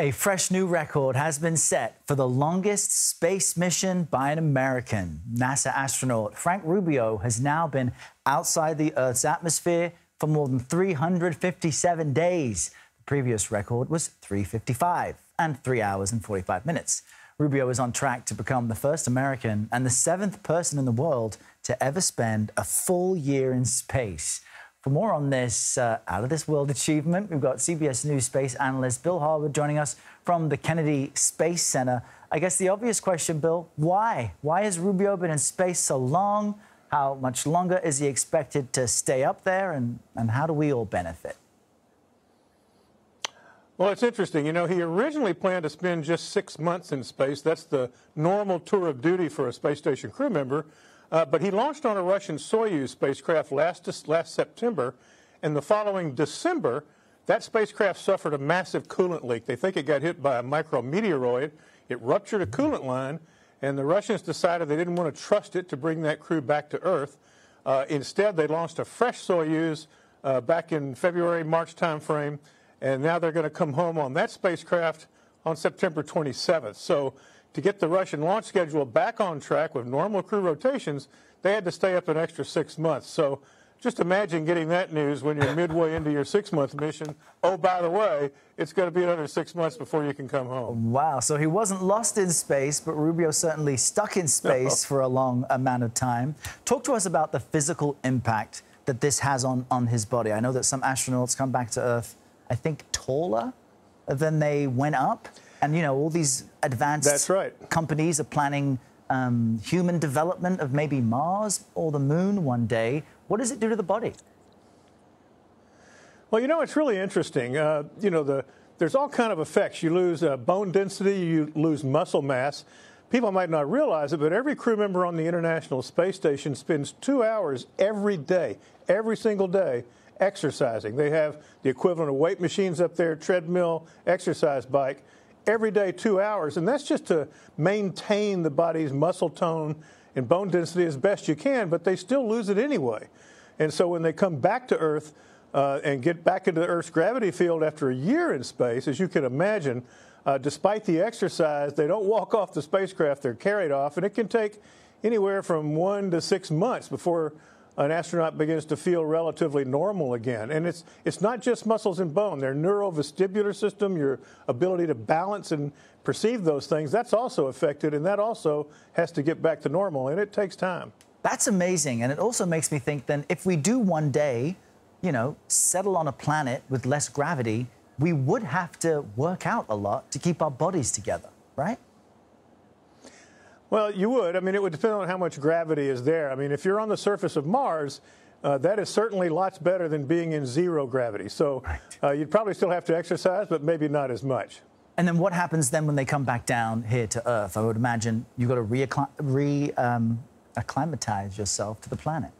A fresh new record has been set for the longest space mission by an American. NASA astronaut Frank Rubio has now been outside the Earth's atmosphere for more than 357 days. The previous record was 355 and 3 hours and 45 minutes. Rubio is on track to become the first American and the seventh person in the world to ever spend a full year in space. For more on this uh, out of this world achievement, we've got CBS News space analyst Bill Harwood joining us from the Kennedy Space Center. I guess the obvious question, Bill, why? Why has Rubio been in space so long? How much longer is he expected to stay up there? And, and how do we all benefit? Well, it's interesting. You know, he originally planned to spend just six months in space. That's the normal tour of duty for a space station crew member. Uh, but he launched on a Russian Soyuz spacecraft last, last September, and the following December, that spacecraft suffered a massive coolant leak. They think it got hit by a micrometeoroid. It ruptured a coolant line, and the Russians decided they didn't want to trust it to bring that crew back to Earth. Uh, instead, they launched a fresh Soyuz uh, back in February, March timeframe, and now they're going to come home on that spacecraft on September 27th. So to get the Russian launch schedule back on track with normal crew rotations, they had to stay up an extra six months. So just imagine getting that news when you're midway into your six month mission. Oh, by the way, it's going to be another six months before you can come home. Wow. So he wasn't lost in space, but Rubio certainly stuck in space no. for a long amount of time. Talk to us about the physical impact that this has on, on his body. I know that some astronauts come back to Earth, I think, taller than they went up. And, you know, all these advanced That's right. companies are planning um, human development of maybe Mars or the moon one day. What does it do to the body? Well, you know, it's really interesting. Uh, you know, the, there's all kind of effects. You lose uh, bone density, you lose muscle mass. People might not realize it, but every crew member on the International Space Station spends two hours every day, every single day, exercising. They have the equivalent of weight machines up there, treadmill, exercise bike every day two hours, and that's just to maintain the body's muscle tone and bone density as best you can, but they still lose it anyway. And so when they come back to Earth uh, and get back into the Earth's gravity field after a year in space, as you can imagine, uh, despite the exercise, they don't walk off the spacecraft, they're carried off, and it can take anywhere from one to six months before an astronaut begins to feel relatively normal again. And it's, it's not just muscles and bone, their neurovestibular system, your ability to balance and perceive those things, that's also affected, and that also has to get back to normal, and it takes time. That's amazing. And it also makes me think then if we do one day, you know, settle on a planet with less gravity, we would have to work out a lot to keep our bodies together, right? Well, you would. I mean, it would depend on how much gravity is there. I mean, if you're on the surface of Mars, uh, that is certainly lots better than being in zero gravity. So uh, you'd probably still have to exercise, but maybe not as much. And then what happens then when they come back down here to Earth? I would imagine you've got to re, um, yourself to the planet.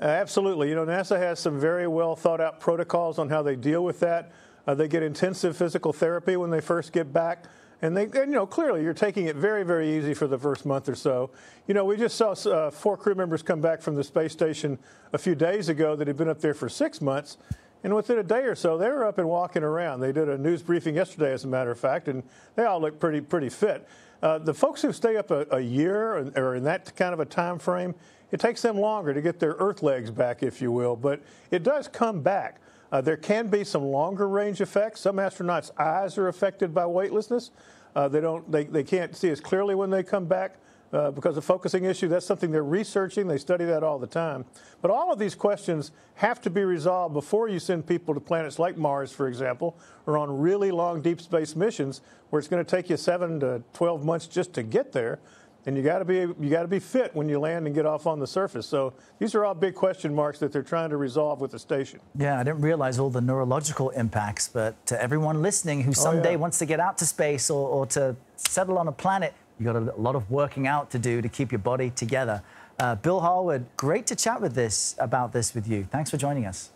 Uh, absolutely. You know, NASA has some very well thought out protocols on how they deal with that. Uh, they get intensive physical therapy when they first get back. And they, and, you know, clearly you're taking it very, very easy for the first month or so. You know, we just saw uh, four crew members come back from the space station a few days ago that had been up there for six months. And within a day or so, they were up and walking around. They did a news briefing yesterday, as a matter of fact, and they all look pretty, pretty fit. Uh, the folks who stay up a, a year or, or in that kind of a time frame, it takes them longer to get their earth legs back, if you will, but it does come back. Uh, there can be some longer range effects. Some astronauts' eyes are affected by weightlessness. Uh, they don't, they, they can't see as clearly when they come back. Uh, because of focusing issue. That's something they're researching. They study that all the time. But all of these questions have to be resolved before you send people to planets like Mars, for example, or on really long deep space missions where it's going to take you seven to 12 months just to get there and you got to be you got to be fit when you land and get off on the surface. So these are all big question marks that they're trying to resolve with the station. Yeah, I didn't realize all the neurological impacts, but to everyone listening who someday oh, yeah. wants to get out to space or, or, to settle on a planet, you got a lot of working out to do to keep your body together. Uh, Bill Harwood, great to chat with this about this with you. Thanks for joining us.